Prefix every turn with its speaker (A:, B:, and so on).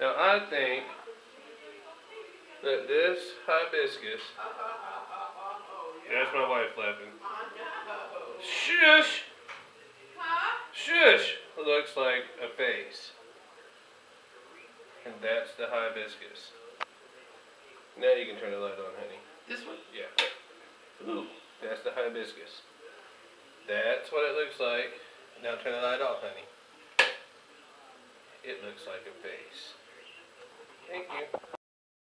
A: Now I think that this hibiscus. That's my wife laughing. Shush! Shush! Looks like a face. And that's the hibiscus. Now you can turn the light on, honey.
B: This one?
A: Yeah. Ooh, that's the hibiscus. That's what it looks like. Now turn the light off, honey. It looks like a face.